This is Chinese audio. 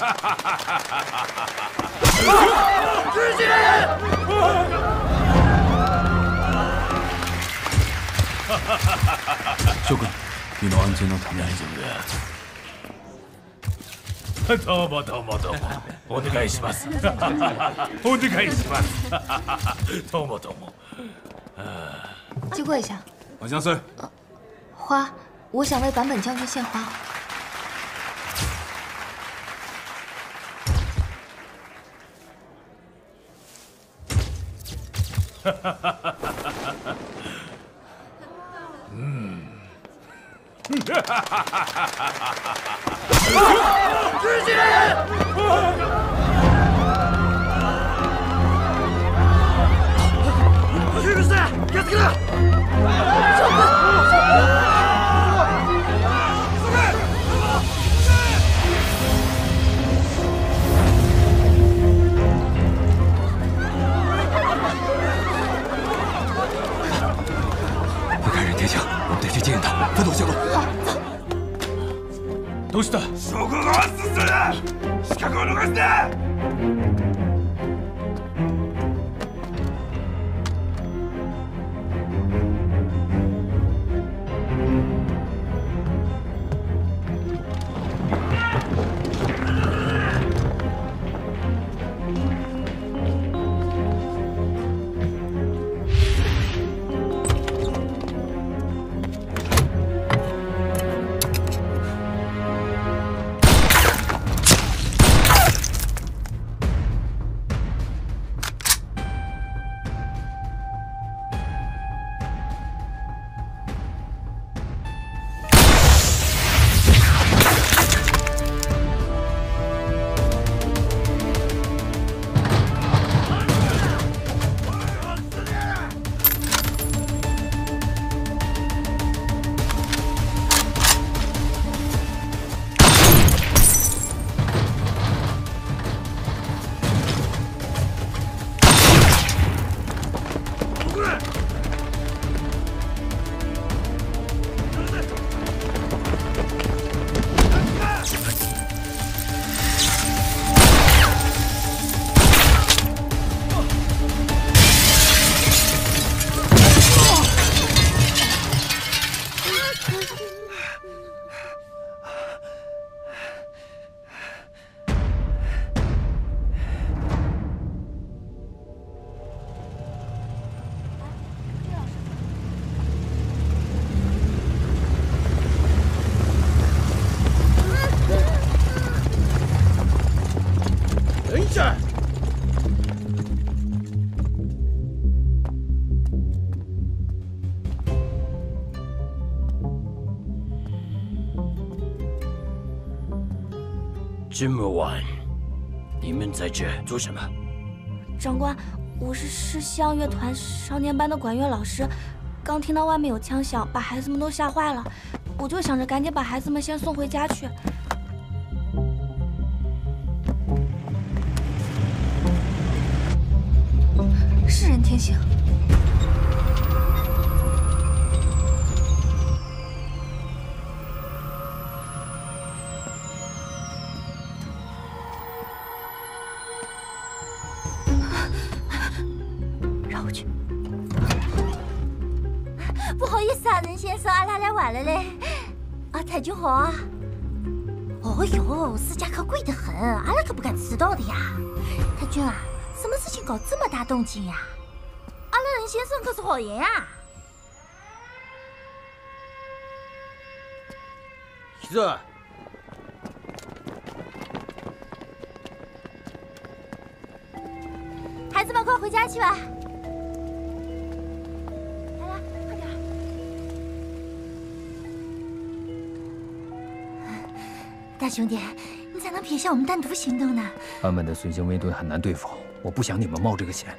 自己！将軍身の安全のため大丈夫だどうもどうもどうもお願いしますお願いしますどうもどうも借过一下马将军花我想为坂本将军献花 哈，哈哈哈哈哈。嗯，哈，哈哈哈哈哈。哈哈！哈去接应他，分头行动。好，走。どうした？将軍が発進するな。死角を逃すな。 这么晚，你们在这做什么？长官，我是市西洋乐团少年班的管乐老师，刚听到外面有枪响，把孩子们都吓坏了，我就想着赶紧把孩子们先送回家去。是任天行，让我去。不好意思啊，任先生，阿拉来晚了嘞。啊，太君好。啊。哦哟，私家客贵得很，阿拉可不敢迟到的呀，太君啊。什么事情搞这么大动静呀？阿拉仁先生可是好言呀！儿子，孩子们，快回家去吧！大兄弟，你怎能撇下我们单独行动呢？他们的水晶卫盾很难对付。我不想你们冒这个险。